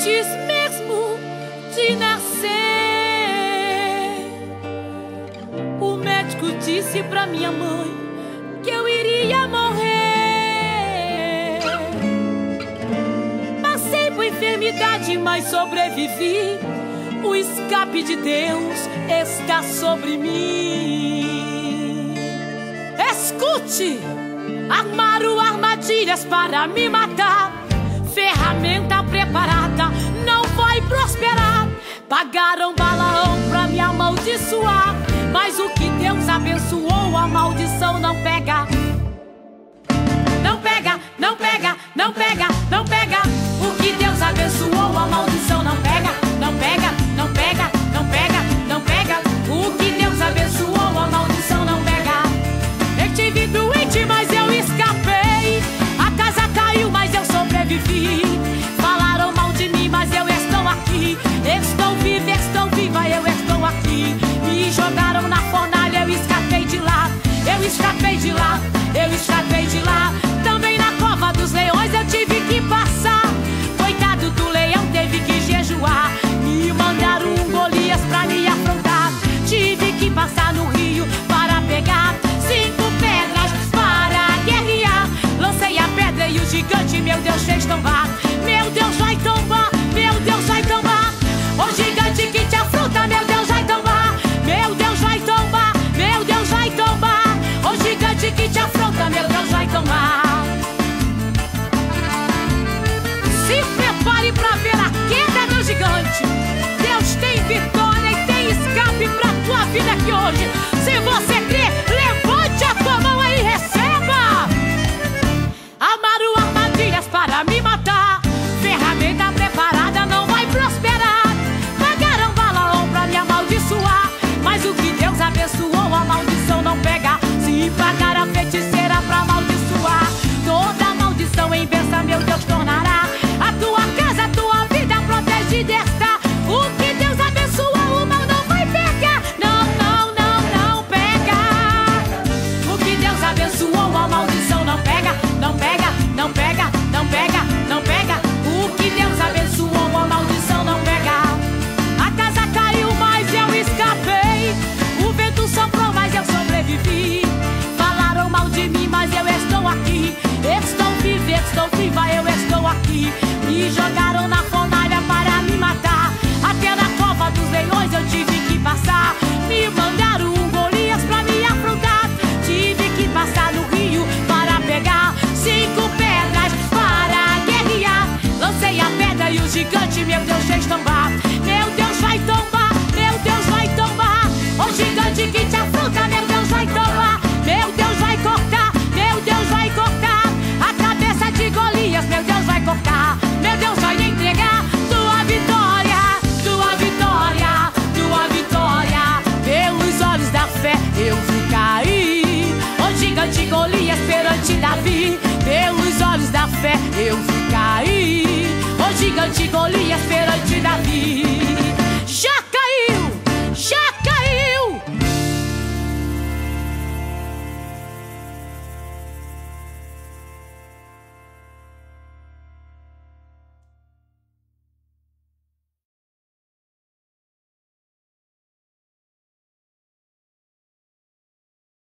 antes mesmo de nascer. O médico disse pra minha mãe que eu iria morrer. Passei por enfermidade, mas sobrevivi. O escape de Deus está sobre mim. Escute! Armaram armadilhas para me matar Pagaram balaão pra me amaldiçoar. Mas o que Deus abençoou, a maldição não pega. Não pega, não pega, não pega. meu Deus vai tomar, meu Deus vai cortar, meu Deus vai cortar a cabeça de Golias, meu Deus vai cortar, meu Deus vai entregar tua vitória, tua vitória, tua vitória. Pelos olhos da fé eu vi cair, o gigante Golias perante Davi. Pelos olhos da fé eu vi cair, o gigante Golias perante